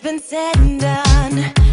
it's been said and done.